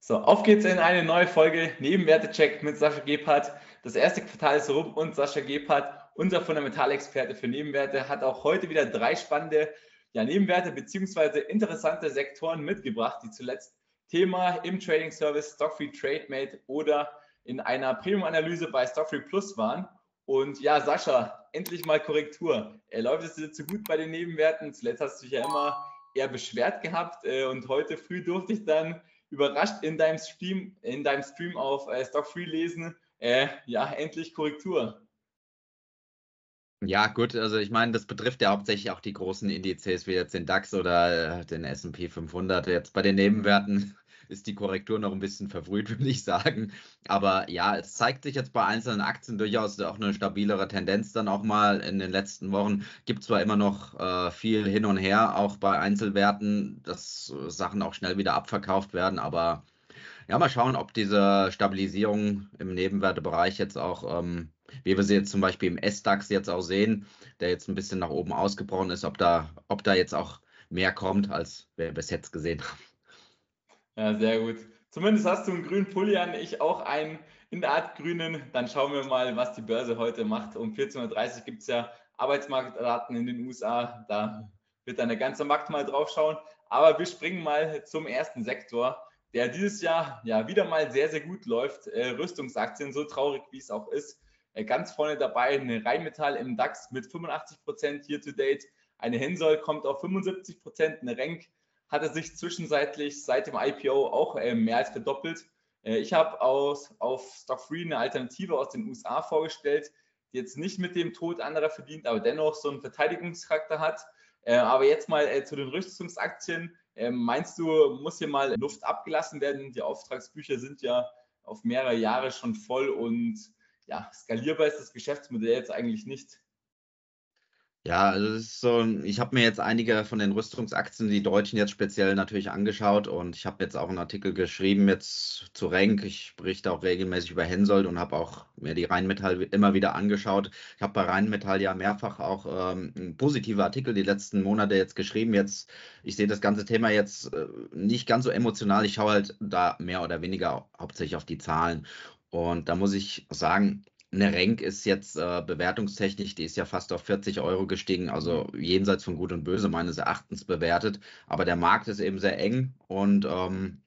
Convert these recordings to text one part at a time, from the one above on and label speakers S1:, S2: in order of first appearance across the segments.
S1: So, auf geht's in eine neue Folge Nebenwerte-Check mit Sascha Gebhardt. Das erste Quartal ist rum und Sascha Gebhardt, unser Fundamentalexperte für Nebenwerte, hat auch heute wieder drei spannende ja, Nebenwerte bzw. interessante Sektoren mitgebracht, die zuletzt Thema im Trading Service Stockfree TradeMate oder in einer Premium-Analyse bei Stockfree Plus waren. Und ja, Sascha, endlich mal Korrektur. Äh, läuft es dir zu gut bei den Nebenwerten? Zuletzt hast du dich ja immer eher beschwert gehabt äh, und heute früh durfte ich dann überrascht in deinem Stream, in deinem Stream auf äh, Stock Free lesen. Äh, ja, endlich Korrektur.
S2: Ja, gut, also ich meine, das betrifft ja hauptsächlich auch die großen Indizes wie jetzt den DAX oder äh, den SP 500. Jetzt bei den Nebenwerten ist die Korrektur noch ein bisschen verfrüht, würde ich sagen. Aber ja, es zeigt sich jetzt bei einzelnen Aktien durchaus auch eine stabilere Tendenz dann auch mal in den letzten Wochen. Gibt zwar immer noch äh, viel hin und her, auch bei Einzelwerten, dass äh, Sachen auch schnell wieder abverkauft werden, aber ja, mal schauen, ob diese Stabilisierung im Nebenwertebereich jetzt auch, ähm, wie wir sie jetzt zum Beispiel im S-DAX jetzt auch sehen, der jetzt ein bisschen nach oben ausgebrochen ist, ob da, ob da jetzt auch mehr kommt, als wir bis jetzt gesehen haben.
S1: Ja, sehr gut. Zumindest hast du einen grünen Pulli an, ich auch einen in der Art grünen. Dann schauen wir mal, was die Börse heute macht. Um 14.30 Uhr gibt es ja Arbeitsmarktdaten in den USA. Da wird dann der ganze Markt mal drauf schauen. Aber wir springen mal zum ersten Sektor, der dieses Jahr ja wieder mal sehr, sehr gut läuft. Äh, Rüstungsaktien, so traurig wie es auch ist. Äh, ganz vorne dabei eine Rheinmetall im DAX mit 85 Prozent year to date. Eine Hensoldt kommt auf 75 Prozent, eine Renk hat er sich zwischenzeitlich seit dem IPO auch äh, mehr als verdoppelt. Äh, ich habe auf Stock Free eine Alternative aus den USA vorgestellt, die jetzt nicht mit dem Tod anderer verdient, aber dennoch so einen Verteidigungscharakter hat. Äh, aber jetzt mal äh, zu den Rüstungsaktien. Ähm, meinst du, muss hier mal Luft abgelassen werden? Die Auftragsbücher sind ja auf mehrere Jahre schon voll und ja, skalierbar ist das Geschäftsmodell jetzt eigentlich nicht.
S2: Ja, also es ist so, ich habe mir jetzt einige von den Rüstungsaktien, die deutschen jetzt speziell natürlich angeschaut und ich habe jetzt auch einen Artikel geschrieben jetzt zu Renk. Ich berichte auch regelmäßig über Hensoldt und habe auch mir die Rheinmetall immer wieder angeschaut. Ich habe bei Rheinmetall ja mehrfach auch ähm, positive Artikel die letzten Monate jetzt geschrieben. Jetzt, ich sehe das ganze Thema jetzt äh, nicht ganz so emotional. Ich schaue halt da mehr oder weniger hauptsächlich auf die Zahlen. Und da muss ich sagen, eine Renk ist jetzt äh, bewertungstechnisch, die ist ja fast auf 40 Euro gestiegen, also jenseits von Gut und Böse meines Erachtens bewertet. Aber der Markt ist eben sehr eng und ähm,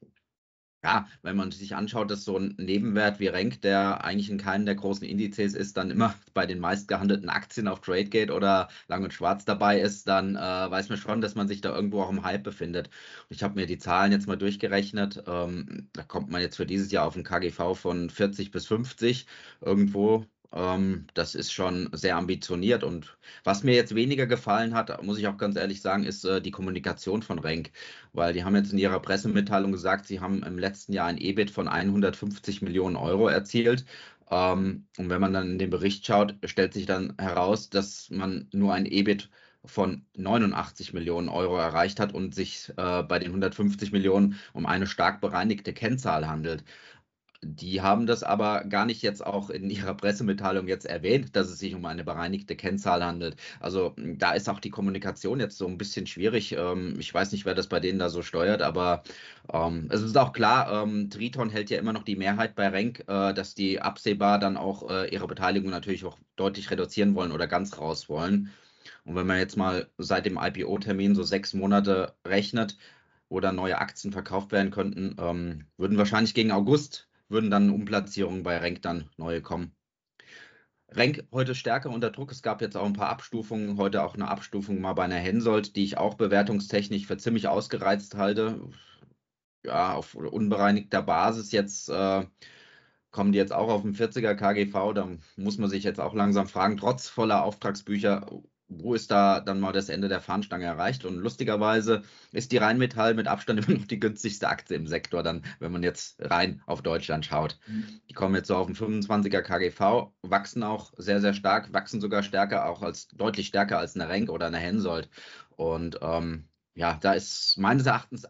S2: ja, wenn man sich anschaut, dass so ein Nebenwert wie Renk, der eigentlich in keinem der großen Indizes ist, dann immer bei den meistgehandelten Aktien auf TradeGate oder Lang und Schwarz dabei ist, dann äh, weiß man schon, dass man sich da irgendwo auch im Hype befindet. Und ich habe mir die Zahlen jetzt mal durchgerechnet. Ähm, da kommt man jetzt für dieses Jahr auf ein KGV von 40 bis 50 irgendwo ähm, das ist schon sehr ambitioniert. Und was mir jetzt weniger gefallen hat, muss ich auch ganz ehrlich sagen, ist äh, die Kommunikation von Renk. Weil die haben jetzt in ihrer Pressemitteilung gesagt, sie haben im letzten Jahr ein EBIT von 150 Millionen Euro erzielt. Ähm, und wenn man dann in den Bericht schaut, stellt sich dann heraus, dass man nur ein EBIT von 89 Millionen Euro erreicht hat und sich äh, bei den 150 Millionen um eine stark bereinigte Kennzahl handelt. Die haben das aber gar nicht jetzt auch in ihrer Pressemitteilung jetzt erwähnt, dass es sich um eine bereinigte Kennzahl handelt. Also hm, da ist auch die Kommunikation jetzt so ein bisschen schwierig. Ähm, ich weiß nicht, wer das bei denen da so steuert, aber ähm, es ist auch klar, ähm, Triton hält ja immer noch die Mehrheit bei Renk, äh, dass die absehbar dann auch äh, ihre Beteiligung natürlich auch deutlich reduzieren wollen oder ganz raus wollen. Und wenn man jetzt mal seit dem IPO-Termin so sechs Monate rechnet, wo dann neue Aktien verkauft werden könnten, würden wahrscheinlich gegen August würden dann Umplatzierungen bei Renk dann neue kommen. Renk heute stärker unter Druck. Es gab jetzt auch ein paar Abstufungen. Heute auch eine Abstufung mal bei einer Hensoldt, die ich auch bewertungstechnisch für ziemlich ausgereizt halte. Ja, auf unbereinigter Basis jetzt äh, kommen die jetzt auch auf den 40er KGV. Da muss man sich jetzt auch langsam fragen, trotz voller Auftragsbücher, wo ist da dann mal das Ende der Fahnenstange erreicht? Und lustigerweise ist die Rheinmetall mit Abstand immer noch die günstigste Aktie im Sektor, dann, wenn man jetzt rein auf Deutschland schaut. Mhm. Die kommen jetzt so auf den 25er KGV, wachsen auch sehr, sehr stark, wachsen sogar stärker, auch als deutlich stärker als eine Renk oder eine Hensoldt. Und ähm, ja, da ist meines Erachtens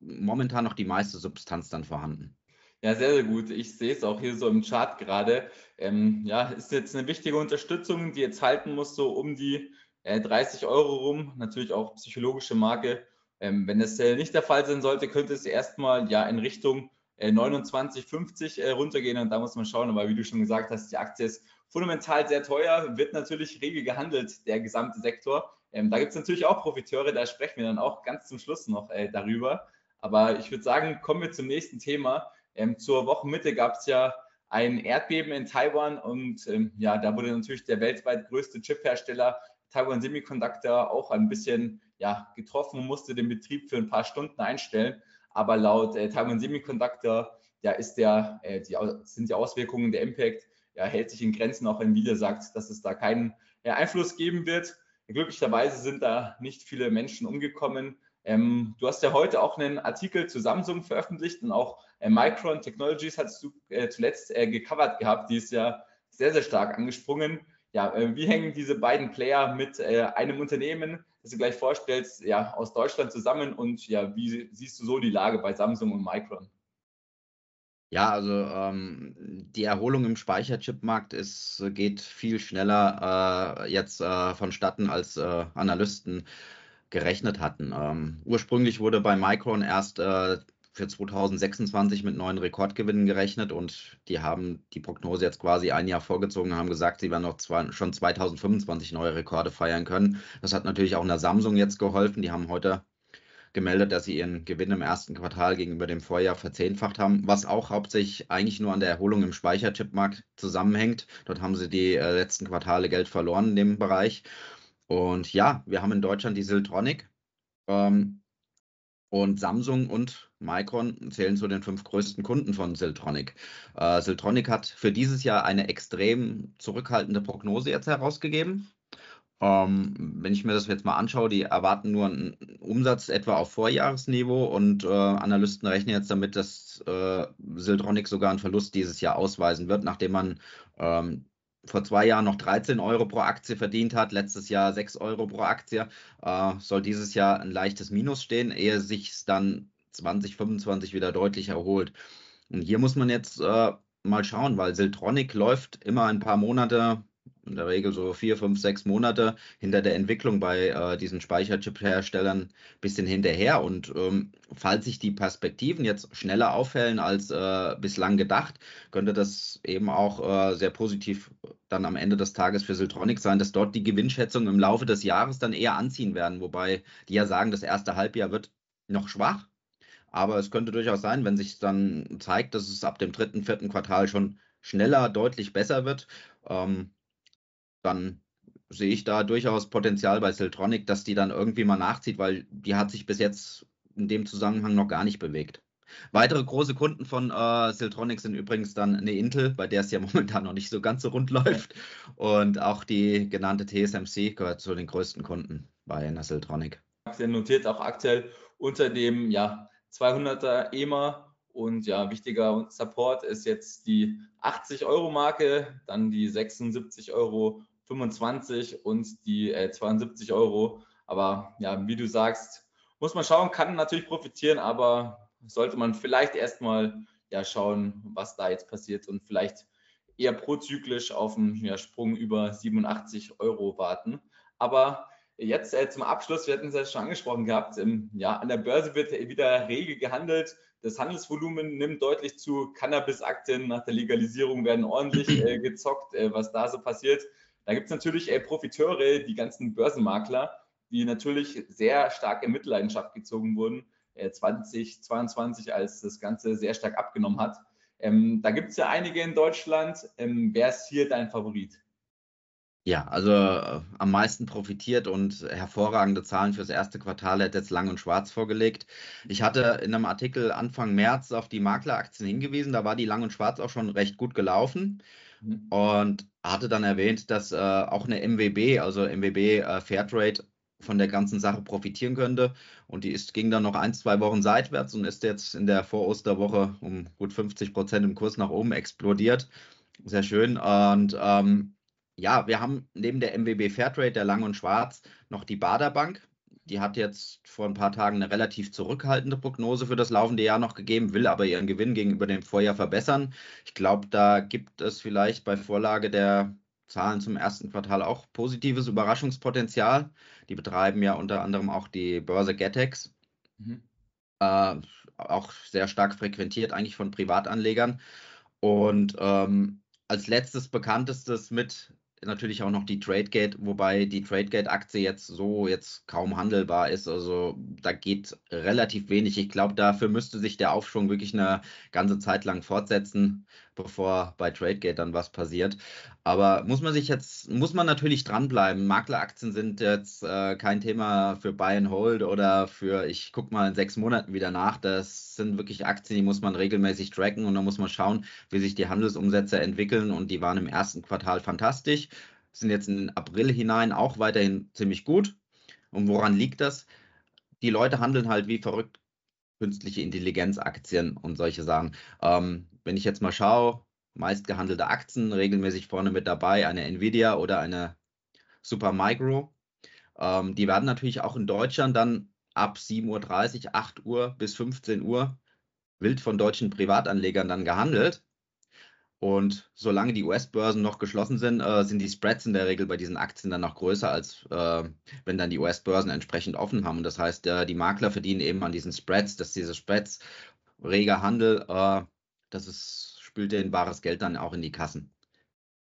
S2: momentan noch die meiste Substanz dann vorhanden.
S1: Ja, sehr, sehr gut. Ich sehe es auch hier so im Chart gerade. Ähm, ja, ist jetzt eine wichtige Unterstützung, die jetzt halten muss, so um die äh, 30 Euro rum. Natürlich auch psychologische Marke. Ähm, wenn das äh, nicht der Fall sein sollte, könnte es erstmal ja in Richtung äh, 29,50 äh, runtergehen und da muss man schauen. Aber wie du schon gesagt hast, die Aktie ist fundamental sehr teuer, wird natürlich regel gehandelt, der gesamte Sektor. Ähm, da gibt es natürlich auch Profiteure, da sprechen wir dann auch ganz zum Schluss noch äh, darüber. Aber ich würde sagen, kommen wir zum nächsten Thema. Ähm, zur Wochenmitte gab es ja ein Erdbeben in Taiwan und ähm, ja, da wurde natürlich der weltweit größte Chiphersteller Taiwan Semiconductor auch ein bisschen ja, getroffen und musste den Betrieb für ein paar Stunden einstellen. Aber laut äh, Taiwan Semiconductor ja, ist der, äh, die, sind die Auswirkungen, der Impact, ja, hält sich in Grenzen, auch wenn Nvidia sagt, dass es da keinen ja, Einfluss geben wird. Glücklicherweise sind da nicht viele Menschen umgekommen. Ähm, du hast ja heute auch einen Artikel zu Samsung veröffentlicht und auch äh, Micron Technologies hast du äh, zuletzt äh, gecovert gehabt. Die ist ja sehr, sehr stark angesprungen. Ja, äh, wie hängen diese beiden Player mit äh, einem Unternehmen, das du gleich vorstellst, ja, aus Deutschland zusammen und ja, wie siehst du so die Lage bei Samsung und Micron?
S2: Ja, also ähm, die Erholung im Speicherchipmarkt ist, geht viel schneller äh, jetzt äh, vonstatten, als äh, Analysten gerechnet hatten. Ähm, ursprünglich wurde bei Micron erst äh, für 2026 mit neuen Rekordgewinnen gerechnet und die haben die Prognose jetzt quasi ein Jahr vorgezogen und haben gesagt, sie werden noch zwei, schon 2025 neue Rekorde feiern können. Das hat natürlich auch in der Samsung jetzt geholfen. Die haben heute gemeldet, dass sie ihren Gewinn im ersten Quartal gegenüber dem Vorjahr verzehnfacht haben, was auch hauptsächlich eigentlich nur an der Erholung im Speicherchipmarkt zusammenhängt. Dort haben sie die äh, letzten Quartale Geld verloren in dem Bereich. Und ja, wir haben in Deutschland die Siltronic. Ähm, und Samsung und Micron zählen zu den fünf größten Kunden von Siltronic. Äh, Siltronic hat für dieses Jahr eine extrem zurückhaltende Prognose jetzt herausgegeben. Ähm, wenn ich mir das jetzt mal anschaue, die erwarten nur einen Umsatz etwa auf Vorjahresniveau und äh, Analysten rechnen jetzt damit, dass äh, Siltronic sogar einen Verlust dieses Jahr ausweisen wird, nachdem man ähm, vor zwei Jahren noch 13 Euro pro Aktie verdient hat, letztes Jahr 6 Euro pro Aktie, äh, soll dieses Jahr ein leichtes Minus stehen, ehe sich dann 2025 wieder deutlich erholt. Und hier muss man jetzt äh, mal schauen, weil Siltronic läuft immer ein paar Monate in der Regel so vier, fünf, sechs Monate hinter der Entwicklung bei äh, diesen Speicherchip-Herstellern ein bisschen hinterher. Und ähm, falls sich die Perspektiven jetzt schneller aufhellen als äh, bislang gedacht, könnte das eben auch äh, sehr positiv dann am Ende des Tages für Siltronic sein, dass dort die Gewinnschätzungen im Laufe des Jahres dann eher anziehen werden. Wobei die ja sagen, das erste Halbjahr wird noch schwach. Aber es könnte durchaus sein, wenn sich dann zeigt, dass es ab dem dritten, vierten Quartal schon schneller, deutlich besser wird. Ähm, dann sehe ich da durchaus Potenzial bei Siltronic, dass die dann irgendwie mal nachzieht, weil die hat sich bis jetzt in dem Zusammenhang noch gar nicht bewegt. Weitere große Kunden von äh, Siltronic sind übrigens dann eine Intel, bei der es ja momentan noch nicht so ganz so rund läuft. Und auch die genannte TSMC gehört zu den größten Kunden bei einer Siltronic.
S1: Aktien notiert auch aktuell unter dem ja, 200er EMA und ja, wichtiger Support ist jetzt die 80 Euro Marke, dann die 76 Euro 25 und die äh, 72 Euro. Aber ja, wie du sagst, muss man schauen, kann natürlich profitieren, aber sollte man vielleicht erstmal ja schauen, was da jetzt passiert und vielleicht eher prozyklisch auf einen ja, Sprung über 87 Euro warten. Aber jetzt äh, zum Abschluss, wir hatten es ja schon angesprochen gehabt, ähm, ja, an der Börse wird wieder rege gehandelt. Das Handelsvolumen nimmt deutlich zu. Cannabis-Aktien nach der Legalisierung werden ordentlich äh, gezockt, äh, was da so passiert. Da gibt es natürlich äh, Profiteure, die ganzen Börsenmakler, die natürlich sehr stark in Mitleidenschaft gezogen wurden, 2022, als das Ganze sehr stark abgenommen hat. Ähm, da gibt es ja einige in Deutschland. Ähm, wer ist hier dein Favorit?
S2: Ja, also äh, am meisten profitiert und hervorragende Zahlen fürs erste Quartal hat jetzt Lang und Schwarz vorgelegt. Ich hatte in einem Artikel Anfang März auf die Makleraktien hingewiesen, da war die Lang und Schwarz auch schon recht gut gelaufen. Mhm. Und hatte dann erwähnt, dass äh, auch eine MWB, also MWB äh, Fairtrade, von der ganzen Sache profitieren könnte. Und die ist, ging dann noch ein, zwei Wochen seitwärts und ist jetzt in der Vorosterwoche um gut 50 Prozent im Kurs nach oben explodiert. Sehr schön. Und ähm, ja, wir haben neben der MWB Fairtrade, der Lang und Schwarz, noch die Baderbank. Die hat jetzt vor ein paar Tagen eine relativ zurückhaltende Prognose für das laufende Jahr noch gegeben, will aber ihren Gewinn gegenüber dem Vorjahr verbessern. Ich glaube, da gibt es vielleicht bei Vorlage der Zahlen zum ersten Quartal auch positives Überraschungspotenzial. Die betreiben ja unter anderem auch die Börse Getex. Mhm. Äh, auch sehr stark frequentiert eigentlich von Privatanlegern. Und ähm, als letztes bekanntestes mit natürlich auch noch die Tradegate, wobei die Tradegate-Aktie jetzt so jetzt kaum handelbar ist. Also da geht relativ wenig. Ich glaube, dafür müsste sich der Aufschwung wirklich eine ganze Zeit lang fortsetzen, bevor bei Tradegate dann was passiert. Aber muss man sich jetzt, muss man natürlich dranbleiben. Makleraktien sind jetzt äh, kein Thema für Buy and Hold oder für, ich gucke mal in sechs Monaten wieder nach. Das sind wirklich Aktien, die muss man regelmäßig tracken und da muss man schauen, wie sich die Handelsumsätze entwickeln. Und die waren im ersten Quartal fantastisch, sind jetzt in den April hinein auch weiterhin ziemlich gut. Und woran liegt das? Die Leute handeln halt wie verrückt künstliche Intelligenzaktien und solche Sachen. Ähm, wenn ich jetzt mal schaue, meistgehandelte Aktien regelmäßig vorne mit dabei, eine Nvidia oder eine Supermicro. Ähm, die werden natürlich auch in Deutschland dann ab 7.30 Uhr, 8 Uhr bis 15 Uhr wild von deutschen Privatanlegern dann gehandelt. Und solange die US-Börsen noch geschlossen sind, äh, sind die Spreads in der Regel bei diesen Aktien dann noch größer, als äh, wenn dann die US-Börsen entsprechend offen haben. Das heißt, äh, die Makler verdienen eben an diesen Spreads, dass diese Spreads, reger Handel, äh, das ist, spült denen bares Geld dann auch in die Kassen.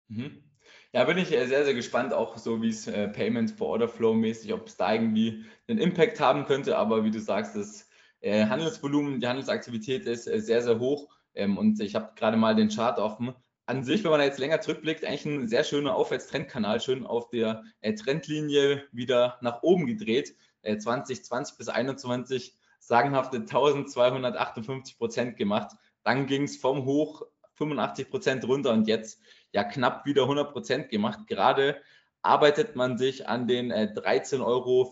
S1: Mhm. Ja, bin ich äh, sehr, sehr gespannt, auch so wie es äh, Payment for Order Flow mäßig, ob es da irgendwie einen Impact haben könnte. Aber wie du sagst, das Handelsvolumen, die Handelsaktivität ist sehr, sehr hoch ähm, und ich habe gerade mal den Chart offen. An sich, wenn man jetzt länger zurückblickt, eigentlich ein sehr schöner Aufwärtstrendkanal, schön auf der äh, Trendlinie wieder nach oben gedreht. 2020 bis 2021 sagenhafte 1258 Prozent gemacht. Dann ging es vom Hoch 85 Prozent runter und jetzt ja knapp wieder 100 Prozent gemacht. Gerade arbeitet man sich an den äh, 13,65 Euro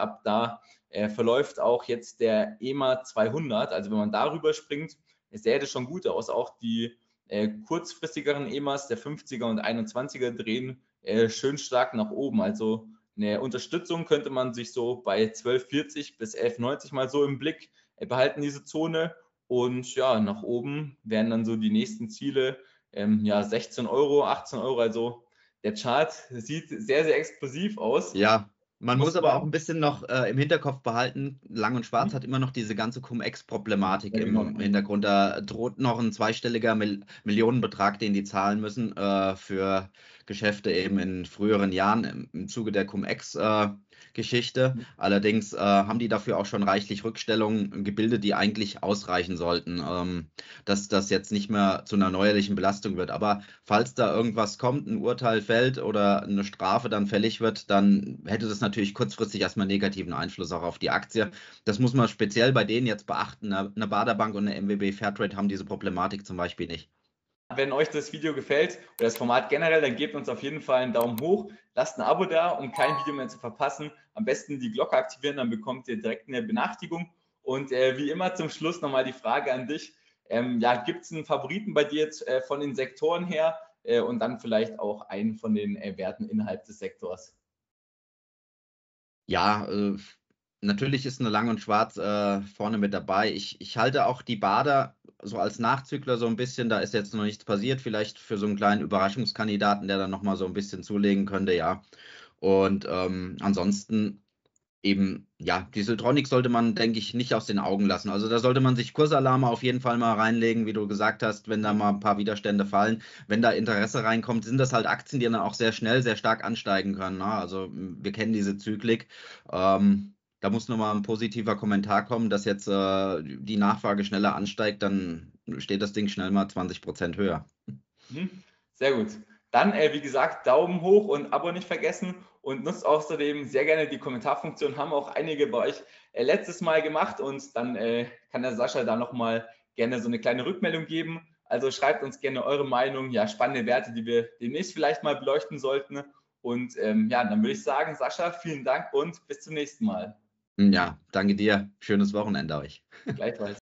S1: ab. Da äh, verläuft auch jetzt der EMA 200. Also wenn man darüber springt, sähe das schon gut aus. Auch die äh, kurzfristigeren EMAs, der 50er und 21er, drehen äh, schön stark nach oben. Also eine Unterstützung könnte man sich so bei 12,40 bis 11,90 mal so im Blick äh, behalten, diese Zone. Und ja, nach oben wären dann so die nächsten Ziele, ähm, ja, 16 Euro, 18 Euro. Also der Chart sieht sehr, sehr explosiv aus.
S2: Ja, man muss, muss aber auch ein bisschen noch äh, im Hinterkopf behalten, Lang und Schwarz mhm. hat immer noch diese ganze Cum-Ex-Problematik ja, genau. im Hintergrund. Da droht noch ein zweistelliger Mil Millionenbetrag, den die zahlen müssen äh, für Geschäfte eben in früheren Jahren im, im Zuge der Cum-Ex. Geschichte. Mhm. Allerdings äh, haben die dafür auch schon reichlich Rückstellungen gebildet, die eigentlich ausreichen sollten, ähm, dass das jetzt nicht mehr zu einer neuerlichen Belastung wird. Aber falls da irgendwas kommt, ein Urteil fällt oder eine Strafe dann fällig wird, dann hätte das natürlich kurzfristig erstmal negativen Einfluss auch auf die Aktie. Das muss man speziell bei denen jetzt beachten. Eine Baderbank und eine MWB Fairtrade haben diese Problematik zum Beispiel nicht.
S1: Wenn euch das Video gefällt oder das Format generell, dann gebt uns auf jeden Fall einen Daumen hoch, lasst ein Abo da, um kein Video mehr zu verpassen. Am besten die Glocke aktivieren, dann bekommt ihr direkt eine Benachrichtigung. Und äh, wie immer zum Schluss nochmal die Frage an dich. Ähm, ja, gibt es einen Favoriten bei dir jetzt äh, von den Sektoren her äh, und dann vielleicht auch einen von den äh, Werten innerhalb des Sektors?
S2: Ja, äh, natürlich ist eine Lang und Schwarz äh, vorne mit dabei. Ich, ich halte auch die Bader so als Nachzügler so ein bisschen, da ist jetzt noch nichts passiert, vielleicht für so einen kleinen Überraschungskandidaten, der dann nochmal so ein bisschen zulegen könnte, ja. Und ähm, ansonsten eben, ja, die Siltronic sollte man, denke ich, nicht aus den Augen lassen. Also da sollte man sich Kursalarme auf jeden Fall mal reinlegen, wie du gesagt hast, wenn da mal ein paar Widerstände fallen. Wenn da Interesse reinkommt, sind das halt Aktien, die dann auch sehr schnell, sehr stark ansteigen können. Ne? Also wir kennen diese Zyklik. Ähm, da muss nochmal ein positiver Kommentar kommen, dass jetzt äh, die Nachfrage schneller ansteigt, dann steht das Ding schnell mal 20 Prozent höher.
S1: Mhm. Sehr gut. Dann, äh, wie gesagt, Daumen hoch und Abo nicht vergessen und nutzt außerdem sehr gerne die Kommentarfunktion. Haben auch einige bei euch äh, letztes Mal gemacht und dann äh, kann der Sascha da nochmal gerne so eine kleine Rückmeldung geben. Also schreibt uns gerne eure Meinung, ja, spannende Werte, die wir demnächst vielleicht mal beleuchten sollten. Und ähm, ja, dann würde ich sagen, Sascha, vielen Dank und bis zum nächsten Mal.
S2: Ja, danke dir. Schönes Wochenende euch.
S1: Gleichfalls.